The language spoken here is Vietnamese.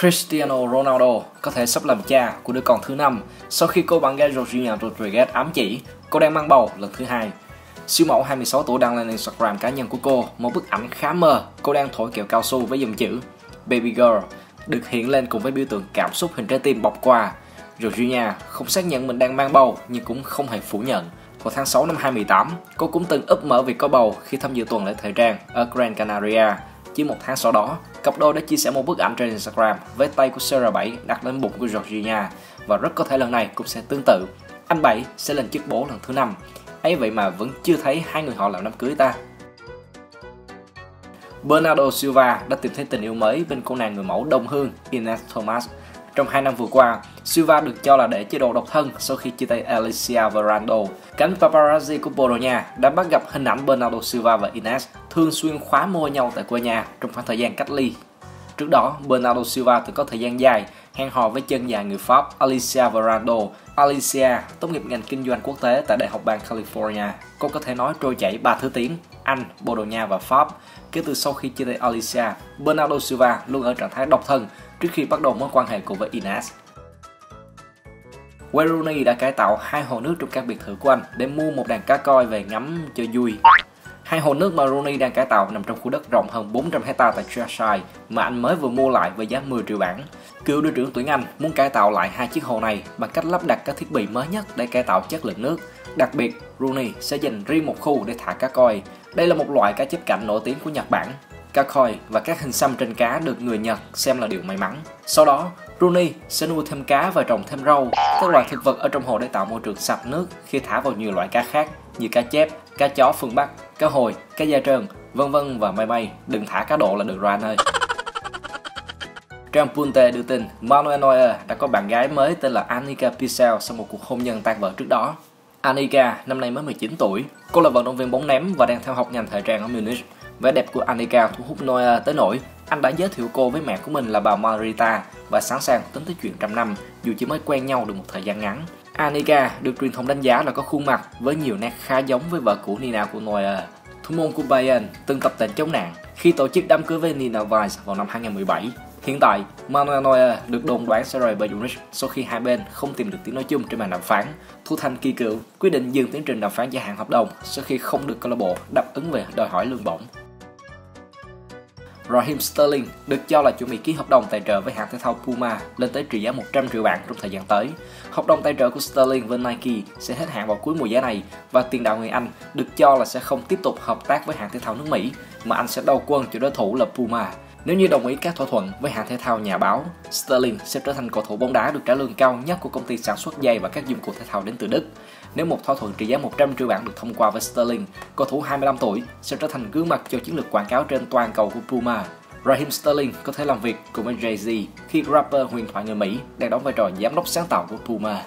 Cristiano Ronaldo có thể sắp làm cha của đứa con thứ năm sau khi cô bạn gái Georgina Rodriguez ám chỉ cô đang mang bầu lần thứ hai. Siêu mẫu 26 tuổi đăng lên Instagram cá nhân của cô một bức ảnh khá mơ cô đang thổi kẹo cao su với dòng chữ Baby Girl được hiện lên cùng với biểu tượng cảm xúc hình trái tim bọc qua. Georgina không xác nhận mình đang mang bầu nhưng cũng không hề phủ nhận. Vào tháng 6 năm 2018, cô cũng từng ấp mở việc có bầu khi tham dự tuần lễ thời trang ở Gran Canaria. Chỉ một tháng sau đó, cặp đôi đã chia sẻ một bức ảnh trên Instagram với tay của Sarah 7 đặt lên bụng của Georgina và rất có thể lần này cũng sẽ tương tự. Anh Bảy sẽ lên chức bố lần thứ năm. ấy vậy mà vẫn chưa thấy hai người họ làm đám cưới ta. Bernardo Silva đã tìm thấy tình yêu mới bên cô nàng người mẫu đồng hương Ines Thomas. Trong hai năm vừa qua, Silva được cho là để chế độ độc thân sau khi chia tay Alicia Verando. Cánh paparazzi của Bồ Đào Nha đã bắt gặp hình ảnh Bernardo Silva và Ines thường xuyên khóa môi nhau tại quê nhà trong khoảng thời gian cách ly. Trước đó, Bernardo Silva từng có thời gian dài hẹn hò với chân dài người Pháp Alicia Verando. Alicia tốt nghiệp ngành kinh doanh quốc tế tại Đại học bang California. Cô có thể nói trôi chảy ba thứ tiếng, Anh, Bồ Đào Nha và Pháp. Kể từ sau khi chia tay Alicia, Bernardo Silva luôn ở trạng thái độc thân trước khi bắt đầu mối quan hệ cùng với Ines. Wayne Rooney đã cải tạo hai hồ nước trong căn biệt thự của anh để mua một đàn cá coi về ngắm cho vui. Hai hồ nước mà Rooney đang cải tạo nằm trong khu đất rộng hơn 400 hecta tại Cheshire mà anh mới vừa mua lại với giá 10 triệu bảng. Cựu đội trưởng tuyển Anh muốn cải tạo lại hai chiếc hồ này bằng cách lắp đặt các thiết bị mới nhất để cải tạo chất lượng nước. Đặc biệt, Rooney sẽ dành riêng một khu để thả cá coi. Đây là một loại cá chép cảnh nổi tiếng của Nhật Bản. Cá koi và các hình xăm trên cá được người Nhật xem là điều may mắn. Sau đó, Rooney sẽ nuôi thêm cá và trồng thêm rau, các loại thực vật ở trong hồ để tạo môi trường sạch nước khi thả vào nhiều loại cá khác như cá chép, cá chó phương Bắc, cá hồi, cá da trơn, vân vân và may may. Đừng thả cá độ là được rồi anh ơi. Trang Punte đưa tin Manuel Neuer đã có bạn gái mới tên là Annika Pizzel sau một cuộc hôn nhân tan vỡ trước đó. Annika năm nay mới 19 tuổi. Cô là vận động viên bóng ném và đang theo học ngành thời trang ở Munich. Vẻ đẹp của Annika thu hút Noah tới nỗi anh đã giới thiệu cô với mẹ của mình là bà Marita và sẵn sàng tính tới chuyện trăm năm dù chỉ mới quen nhau được một thời gian ngắn. Anika được truyền thông đánh giá là có khuôn mặt với nhiều nét khá giống với vợ cũ Nina của Noah. Thủ môn của Bayern từng tập tành chống nạn khi tổ chức đám cưới với Nina Weiss vào năm 2017. Hiện tại, Manuel Neuer được đồn đoán sẽ rời Bayern Munich sau khi hai bên không tìm được tiếng nói chung trên bàn đàm phán. thu thành kỳ cựu quyết định dừng tiến trình đàm phán gia hạn hợp đồng sau khi không được câu lạc bộ đáp ứng về đòi hỏi lương bổng. Raheem Sterling được cho là chuẩn bị ký hợp đồng tài trợ với hãng thể thao Puma lên tới trị giá 100 triệu bảng trong thời gian tới. Hợp đồng tài trợ của Sterling với Nike sẽ hết hạn vào cuối mùa giải này và tiền đạo người Anh được cho là sẽ không tiếp tục hợp tác với hãng thể thao nước Mỹ, mà anh sẽ đầu quân cho đối thủ là Puma. Nếu như đồng ý các thỏa thuận với hãng thể thao nhà báo, Sterling sẽ trở thành cầu thủ bóng đá được trả lương cao nhất của công ty sản xuất giày và các dụng cụ thể thao đến từ Đức. Nếu một thỏa thuận trị giá 100 triệu bảng được thông qua với Sterling, cầu thủ 25 tuổi sẽ trở thành gương mặt cho chiến lược quảng cáo trên toàn cầu của Puma. Raheem Sterling có thể làm việc cùng với Jay-Z khi rapper huyền thoại người Mỹ đang đóng vai trò giám đốc sáng tạo của Puma.